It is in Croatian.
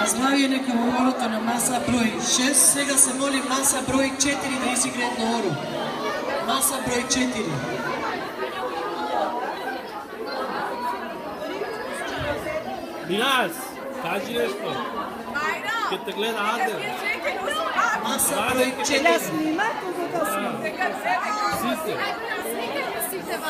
A zdravije neka u orото на маса број 6. Сега се моли маса број 4 да изигре едно оро. Маса број 4. Minas, kaži nešto. Kad te gleda Adel. Маса број 4. Siste. Site vaka